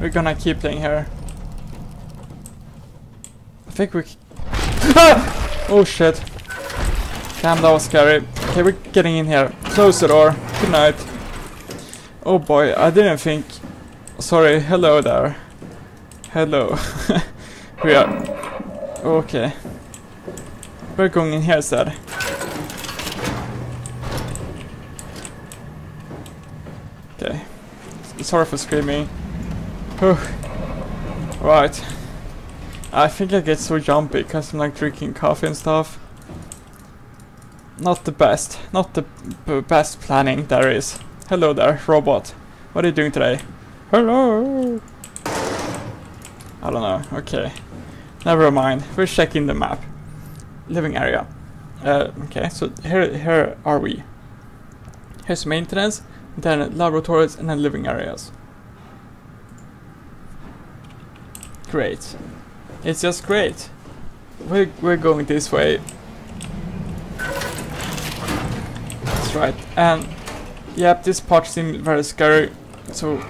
We're gonna keep playing here. I think we... Ah! Oh shit. Damn, that was scary. Okay, we're getting in here. Close the door. Good night. Oh boy, I didn't think... Sorry, hello there. Hello. we are... Okay. We're going in here instead. Okay. Sorry for screaming. Right. I think I get so jumpy because I'm like drinking coffee and stuff. Not the best. Not the best planning there is. Hello there, robot. What are you doing today? Hello! I don't know. Okay. Never mind. We're checking the map. Living area. Uh, okay, so here, here are we. Here's maintenance, then laboratories, and then living areas. Great. It's just great. We're, we're going this way. That's right. And, yep, this part seems very scary. So,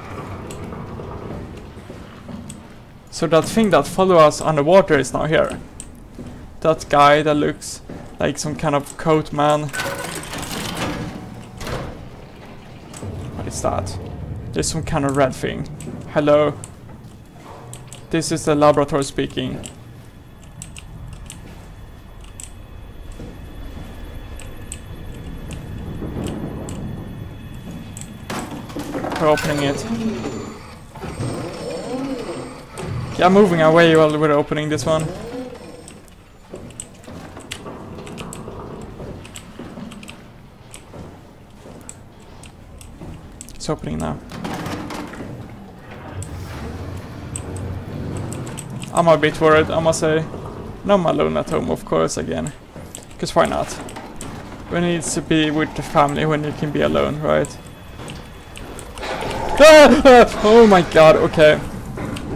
so that thing that follow us underwater is now here. That guy that looks like some kind of coat man. What is that? There's some kind of red thing. Hello. This is the laboratory speaking. We're opening it. Yeah, moving away while we're opening this one. It's opening now. I'm a bit worried, I must say. No, I'm alone at home, of course, again. Because why not? When it needs to be with the family when you can be alone, right? Oh my god, okay.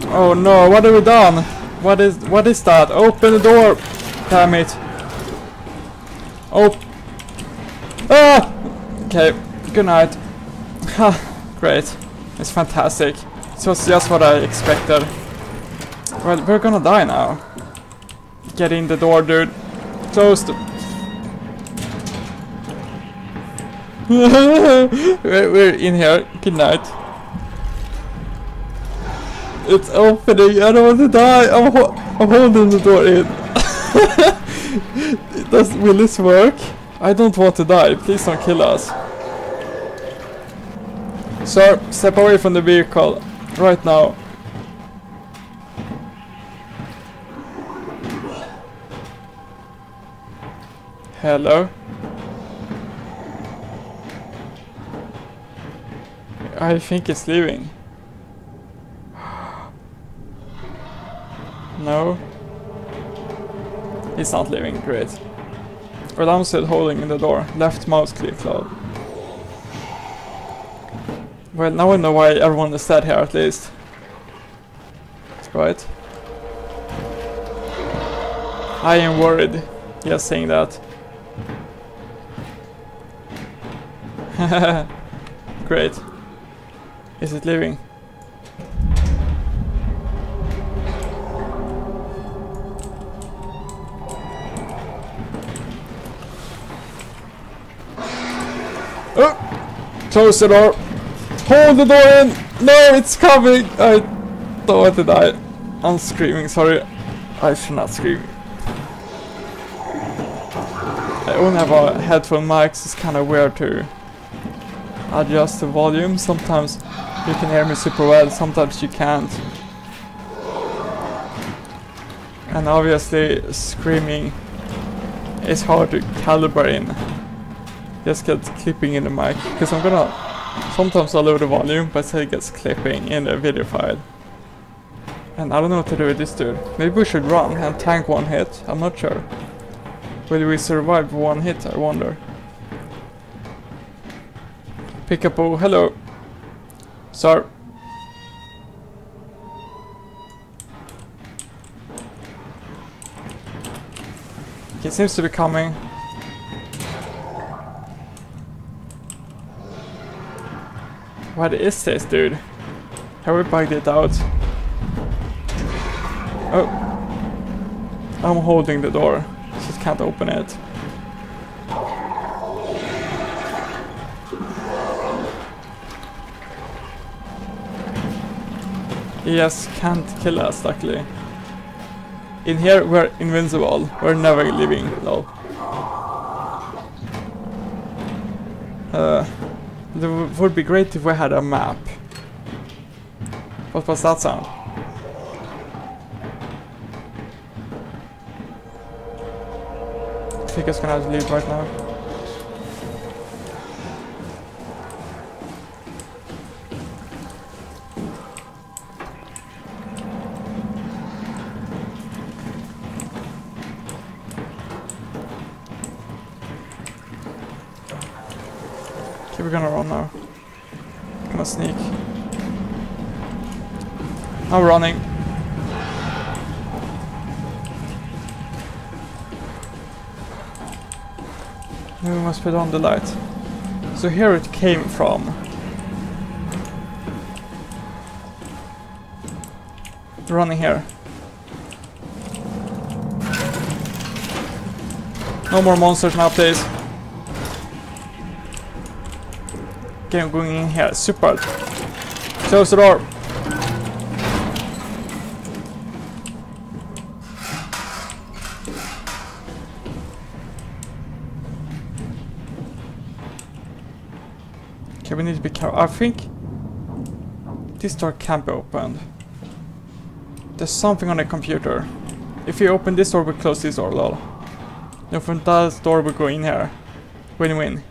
Oh no, what have we done? What is what is that? Open the door! Damn it. Oh. Ah! Okay, good night. Ha, great. It's fantastic. It was just what I expected. Well, we're gonna die now. Get in the door, dude. Closed. we're, we're in here. Good night. It's opening. I don't want to die. I'm, ho I'm holding the door in. Does will this work? I don't want to die. Please don't kill us. Sir, step away from the vehicle right now. Hello? I think it's leaving. no. It's not leaving, great. Well, I'm still holding in the door. Left mouse click cloud. Well, now I know why everyone is dead here at least. Right? I am worried. Just saying that. Great. Is it leaving? Oh! Close the door! Hold the door in! No, it's coming! I don't want to die. I'm screaming, sorry. I should not scream. I only have a headphone mic, so it's kind of weird to adjust the volume. Sometimes you can hear me super well, sometimes you can't. And obviously screaming is hard to calibrate in. Just get clipping in the mic, because I'm gonna... Sometimes I lower the volume, but still gets clipping in the video file. And I don't know what to do with this dude. Maybe we should run and tank one hit, I'm not sure. Will we survive one hit, I wonder. Oh hello. Sir. He seems to be coming. What is this, dude? Have we bugged it out? Oh. I'm holding the door. Just can't open it. Yes, can't kill us, luckily. In here, we're invincible. We're never leaving, though. Uh, it would be great if we had a map. What was that sound? I think it's gonna leave right now. Okay, we're gonna run now. Gonna sneak. Now we're running. We must put on the light. So here it came from. Running here. No more monsters now, please. Okay, I'm in here. Super. Close the door. Okay, we need to be careful. I think this door can't be opened. There's something on the computer. If we open this door, we close this door, lol. Then from that door, we go in here. Win-win.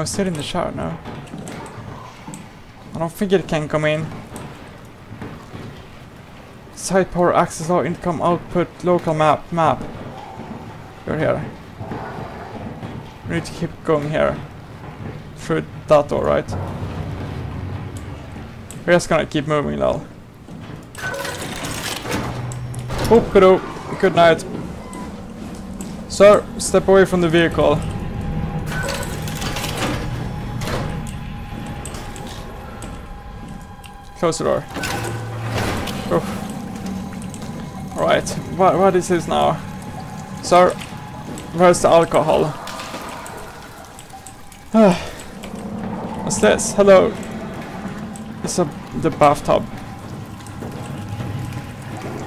In the shower now? I don't think it can come in. Side power access law income output local map map. You're here. We need to keep going here. Through that door, right? We're just gonna keep moving, lol. Oop-a-doo. Good night. Sir, step away from the vehicle. Close the door. Oof. Alright, what, what is this now? Sir, where's the alcohol? What's this? Hello. It's a the bathtub.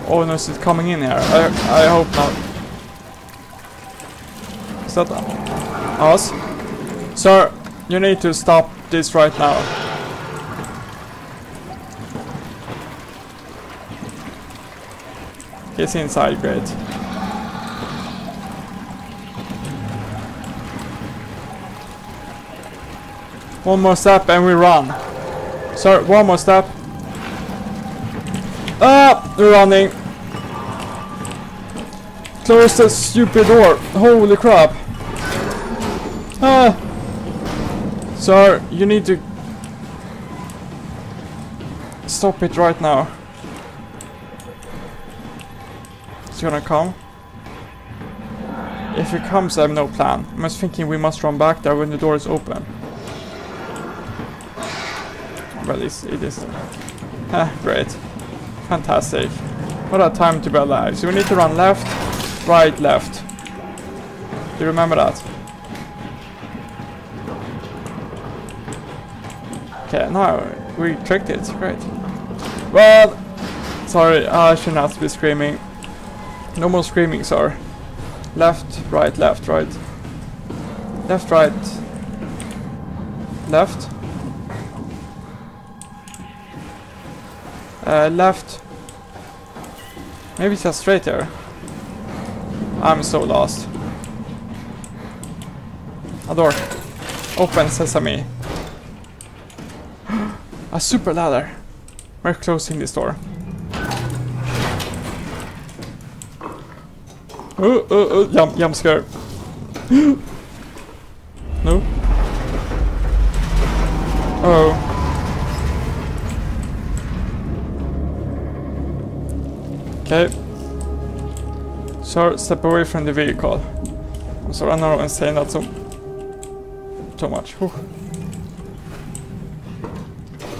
Oh no, is it coming in here? I I hope not. Is that us? Sir, you need to stop this right now. Inside, great. One more step and we run. Sir, one more step. Ah, running. Close the stupid door. Holy crap. Ah. Sir, you need to stop it right now. It's gonna come. If it comes, I have no plan. I'm just thinking we must run back there when the door is open. Well, it's, it is. Ah, great. Fantastic. What a time to be alive. So we need to run left, right, left. Do you remember that? Okay, now we tricked it. Great. Well, sorry, I should not be screaming. No more screaming, sir. Left, right, left, right. Left, right. Left. Uh, left. Maybe it's just straight there. I'm so lost. A door. Open sesame. A super ladder. We're closing this door. Oh, oh, oh, jump, jump scare. no? Oh. Okay. Sir, step away from the vehicle. I'm sorry, I know I'm saying that so, so much. Whew.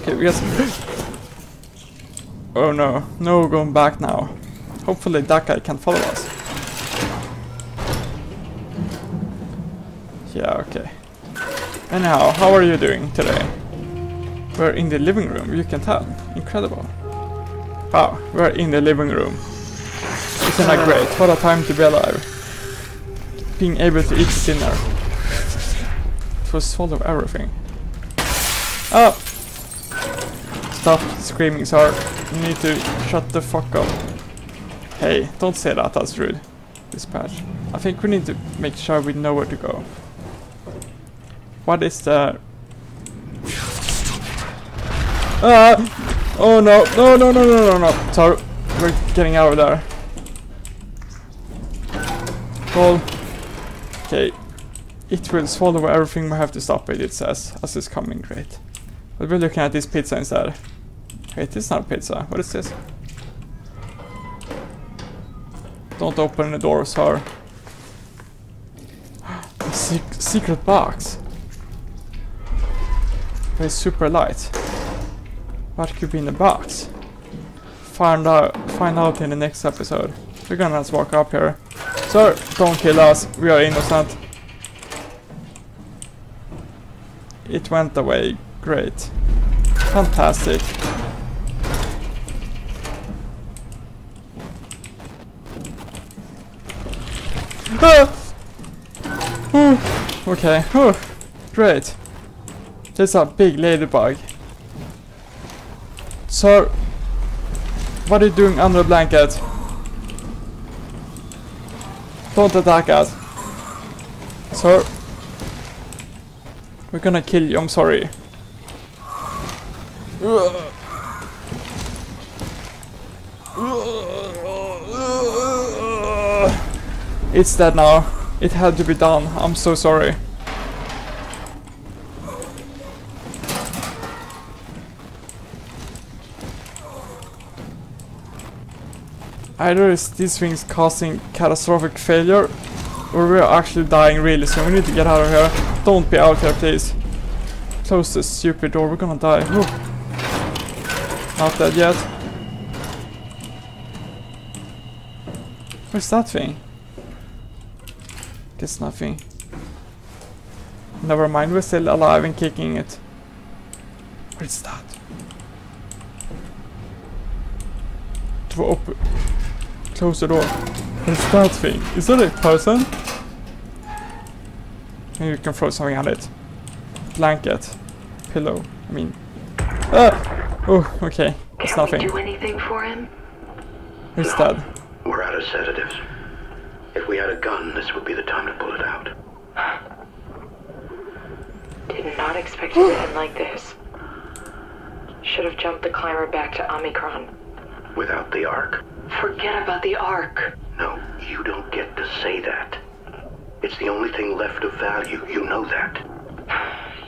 Okay, we got. Oh no, no going back now. Hopefully that guy can follow us. Anyhow, how are you doing today? We're in the living room, you can tell. Incredible. Wow, we're in the living room. Isn't that great? What a time to be alive. Being able to eat dinner. It was full of everything. Oh! Stop screaming, sir. You need to shut the fuck up. Hey, don't say that, that's rude. Dispatch. I think we need to make sure we know where to go. What is the... Ah! Oh no, no, no, no, no, no, no. Sorry, we're getting out of there. Well, okay. It will swallow everything we have to stop it, it says, as it's coming, great. But we're looking at this pizza instead. Wait, this is not pizza. What is this? Don't open the door, sir. Se secret box. It's super light. What could be in the box? Find out, find out in the next episode. We're gonna just walk up here. Sir, don't kill us. We are innocent. It went away. Great. Fantastic. Ah! Oh, okay. Oh, great. There's a big ladybug. Sir, what are you doing under the blanket? Don't attack us. Sir, we're gonna kill you, I'm sorry. It's dead now. It had to be done. I'm so sorry. Either is these things causing catastrophic failure, or we're actually dying really soon. We need to get out of here. Don't be out here, please. Close this stupid door, we're gonna die. Not dead yet. Where's that thing? Guess nothing. Never mind, we're still alive and kicking it. What is that? To open. Close the door. What is that thing? Is that a person? Maybe you can throw something at it. Blanket. Pillow. I mean. Ah! Oh, okay. It's Can nothing. we do anything for him? He's dead. We're out of sedatives. If we had a gun, this would be the time to pull it out. Did not expect it to end like this. Should have jumped the climber back to Omicron. Without the Ark. Forget about the Ark. No, you don't get to say that. It's the only thing left of value. You know that.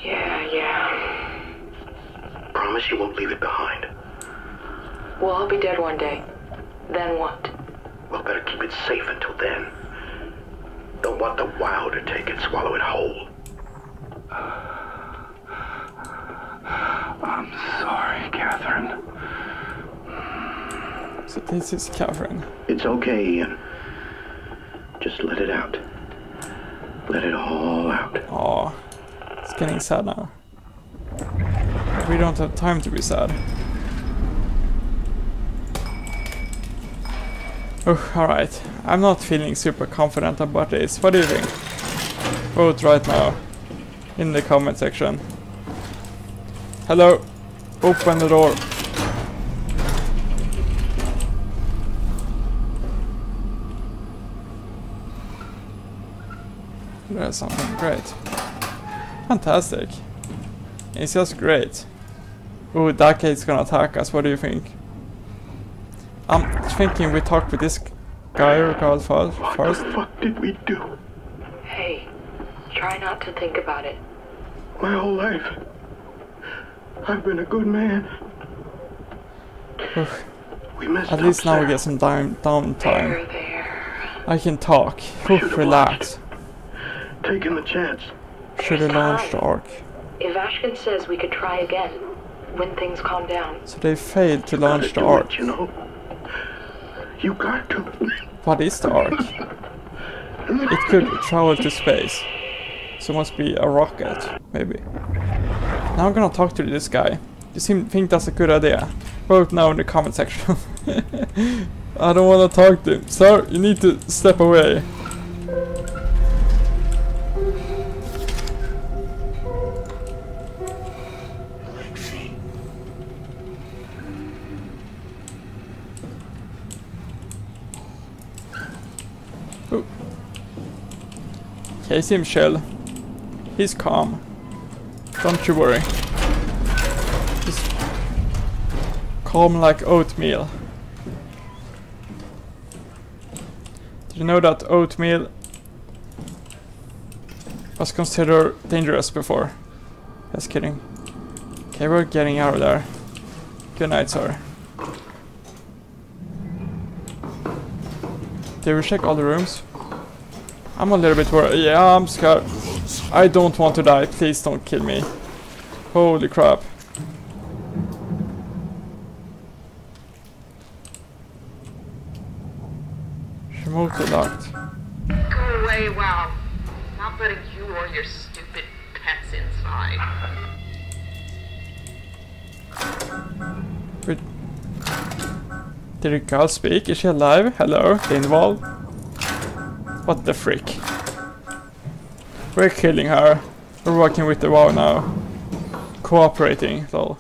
Yeah, yeah. Promise you won't leave it behind. We'll all be dead one day. Then what? Well, better keep it safe until then. Don't want the WAU to take it, swallow it whole. I'm sorry, Catherine. So this is Catherine. It's okay, Ian. Just let it out. Let it all out. Oh, It's getting sad now. We don't have time to be sad. Oh, alright. I'm not feeling super confident about this. What do you think? Vote right now. In the comment section. Hello. Open the door. There's something great. Fantastic. It's just great. Ooh, that gate's gonna attack us. What do you think? I'm thinking we talk with this guy or girl fir- What first. the fuck did we do? Hey, try not to think about it. My whole life. I've been a good man. Oof. We messed At up, least now we get some down downtime. There, there. I can talk. Oof, should've relax. Taking the chance. Should have launched the Ark. If Ashkin says we could try again, when things calm down. So they failed to Gotta launch the do ark. it, you know. You got to. What is the ark? It could travel to space. So it must be a rocket, maybe. Now I'm gonna talk to this guy. You seem think that's a good idea? Vote now in the comment section. I don't wanna talk to him. Sir, you need to step away. Okay, see him shell. He's calm. Don't you worry. He's calm like oatmeal. Did you know that oatmeal was considered dangerous before? Just kidding. Okay, we're getting out of there. Good night, sir. Did we check all the rooms? I'm a little bit worried. Yeah, I'm scared. I don't want to die. Please don't kill me. Holy crap. Remotely locked. Go away, WAU. Not letting you or your stupid pets inside. Wait. Did the girl speak? Is she alive? Hello? Involved? What the frick? We're killing her. We're working with the WAU now. Cooperating, lol.